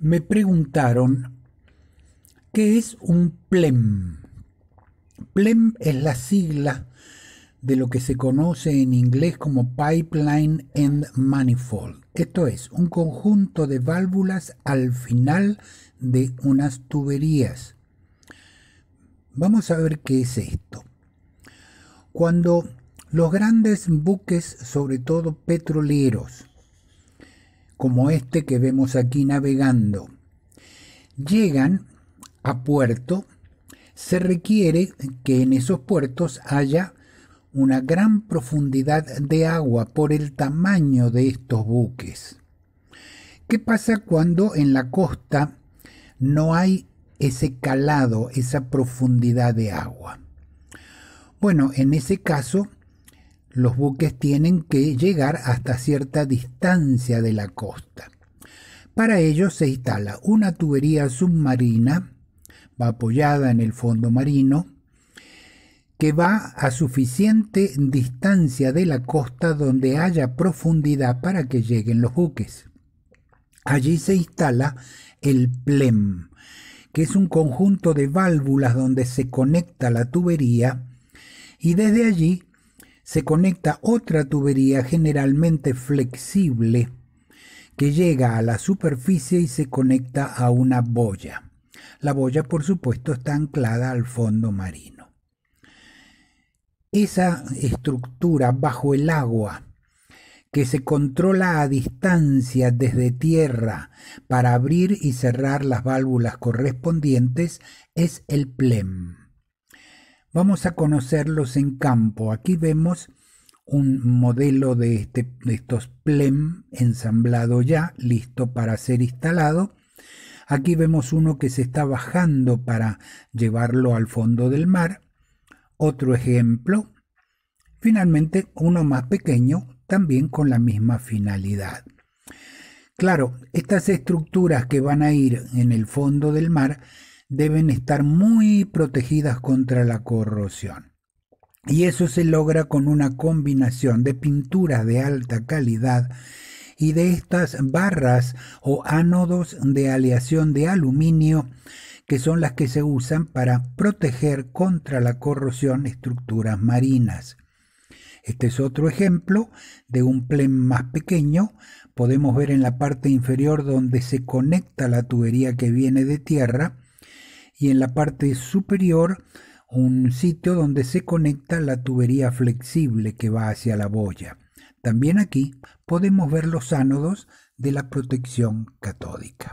me preguntaron qué es un PLEM. PLEM es la sigla de lo que se conoce en inglés como Pipeline End Manifold. Esto es un conjunto de válvulas al final de unas tuberías. Vamos a ver qué es esto. Cuando los grandes buques, sobre todo petroleros, como este que vemos aquí navegando, llegan a puerto, se requiere que en esos puertos haya una gran profundidad de agua por el tamaño de estos buques. ¿Qué pasa cuando en la costa no hay ese calado, esa profundidad de agua? Bueno, en ese caso los buques tienen que llegar hasta cierta distancia de la costa. Para ello se instala una tubería submarina, va apoyada en el fondo marino, que va a suficiente distancia de la costa donde haya profundidad para que lleguen los buques. Allí se instala el PLEM, que es un conjunto de válvulas donde se conecta la tubería y desde allí se conecta otra tubería generalmente flexible que llega a la superficie y se conecta a una boya. La boya, por supuesto, está anclada al fondo marino. Esa estructura bajo el agua que se controla a distancia desde tierra para abrir y cerrar las válvulas correspondientes es el PLEM. Vamos a conocerlos en campo. Aquí vemos un modelo de, este, de estos PLEM ensamblado ya, listo para ser instalado. Aquí vemos uno que se está bajando para llevarlo al fondo del mar. Otro ejemplo. Finalmente, uno más pequeño, también con la misma finalidad. Claro, estas estructuras que van a ir en el fondo del mar deben estar muy protegidas contra la corrosión. Y eso se logra con una combinación de pinturas de alta calidad y de estas barras o ánodos de aleación de aluminio que son las que se usan para proteger contra la corrosión estructuras marinas. Este es otro ejemplo de un plen más pequeño. Podemos ver en la parte inferior donde se conecta la tubería que viene de tierra y en la parte superior un sitio donde se conecta la tubería flexible que va hacia la boya. También aquí podemos ver los ánodos de la protección catódica.